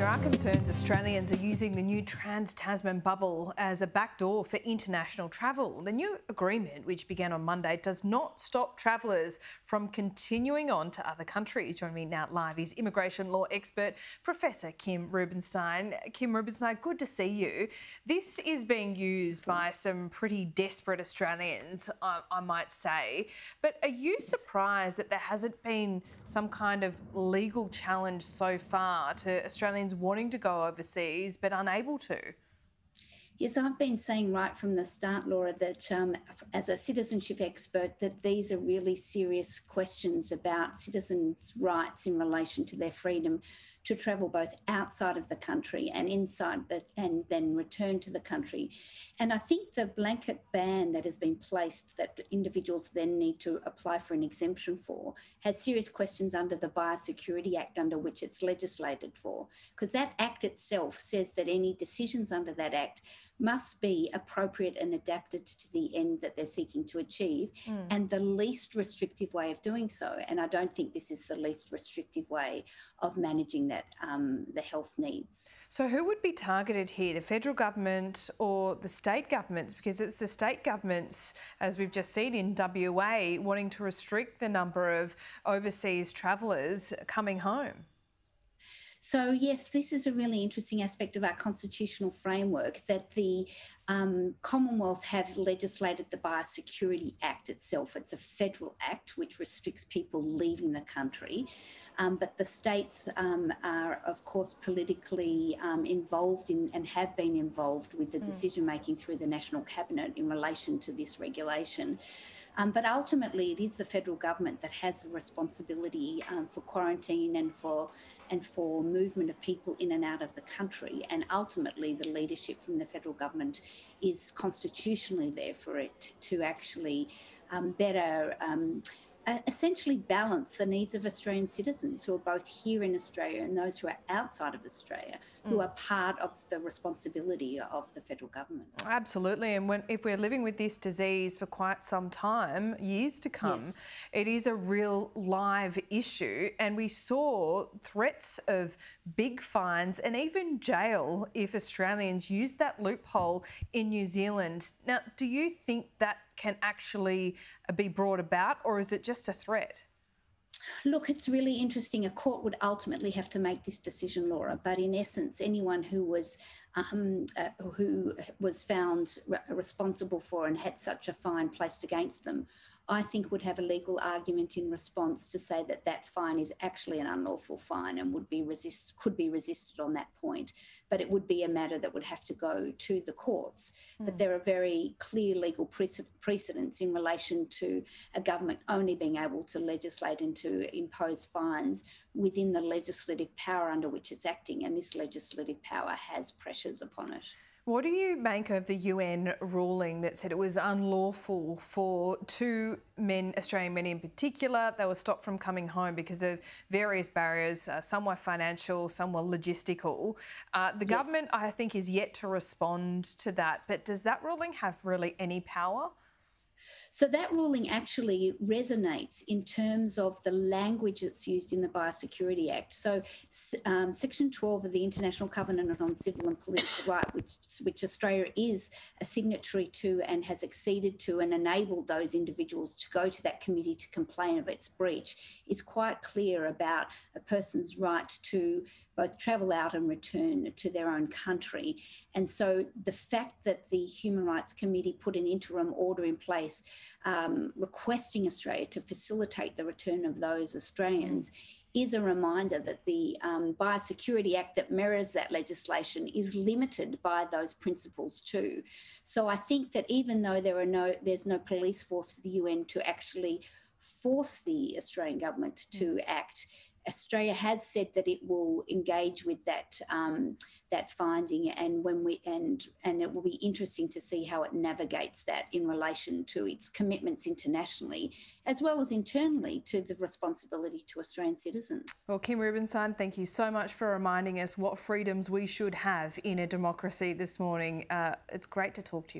There are concerns Australians are using the new Trans Tasman bubble as a backdoor for international travel. The new agreement, which began on Monday, does not stop travellers from continuing on to other countries. Joining me now live is immigration law expert Professor Kim Rubenstein. Kim Rubenstein, good to see you. This is being used by some pretty desperate Australians, I, I might say. But are you surprised that there hasn't been some kind of legal challenge so far to Australians? Wanting to go overseas but unable to? Yes, I've been saying right from the start, Laura, that um, as a citizenship expert, that these are really serious questions about citizens' rights in relation to their freedom to travel both outside of the country and inside the, and then return to the country. And I think the blanket ban that has been placed that individuals then need to apply for an exemption for has serious questions under the Biosecurity Act under which it's legislated for, because that act itself says that any decisions under that act must be appropriate and adapted to the end that they're seeking to achieve mm. and the least restrictive way of doing so. And I don't think this is the least restrictive way of managing that um, the health needs. So, who would be targeted here, the federal government or the state governments? Because it's the state governments, as we've just seen in WA, wanting to restrict the number of overseas travellers coming home. So, yes, this is a really interesting aspect of our constitutional framework that the um, Commonwealth have legislated the Biosecurity Act itself. It's a federal act which restricts people leaving the country. Um, but the states um, are, of course, politically um, involved in and have been involved with the mm. decision making through the National Cabinet in relation to this regulation. Um, but ultimately, it is the federal government that has the responsibility um, for quarantine and for and for movement of people in and out of the country. And ultimately, the leadership from the federal government is constitutionally there for it to actually um, better um, essentially balance the needs of Australian citizens who are both here in Australia and those who are outside of Australia, mm. who are part of the responsibility of the federal government. Absolutely, and when, if we're living with this disease for quite some time, years to come, yes. it is a real live issue, and we saw threats of big fines and even jail if Australians use that loophole in New Zealand. Now, do you think that can actually uh, be brought about, or is it just a threat? Look, it's really interesting. A court would ultimately have to make this decision, Laura. But in essence, anyone who was um, uh, who was found re- responsible for and had such a fine placed against them, I think would have a legal argument in response to say that that fine is actually an unlawful fine and would be resist could be resisted on that point. But it would be a matter that would have to go to the courts. Mm. But there are very clear legal precedents in relation to a government only being able to legislate and to impose fines within the legislative power under which it's acting, and this legislative power has pressures upon it. What do you make of the UN ruling that said it was unlawful for two men, Australian men in particular, they were stopped from coming home because of various barriers? Uh, some were financial, some were logistical. Uh, the yes. government, I think, is yet to respond to that. But does that ruling have really any power? So that ruling actually resonates in terms of the language that's used in the Biosecurity Act. So um, Section 12 of the International Covenant on Civil and Political Rights, which, which Australia is a signatory to and has acceded to and enabled those individuals to go to that committee to complain of its breach, is quite clear about a person's right to both travel out and return to their own country. And so the fact that the Human Rights Committee put an interim order in place place um, requesting Australia to facilitate the return of those Australians is a reminder that the um, Biosecurity Act that mirrors that legislation is limited by those principles too. So I think that even though there are no, there's no police force for the UN to actually force the Australian government to mm. act, Australia has said that it will engage with that um, that finding, and when we and and it will be interesting to see how it navigates that in relation to its commitments internationally, as well as internally to the responsibility to Australian citizens. Well, Kim Rubenstein, thank you so much for reminding us what freedoms we should have in a democracy this morning. Uh, it's great to talk to you.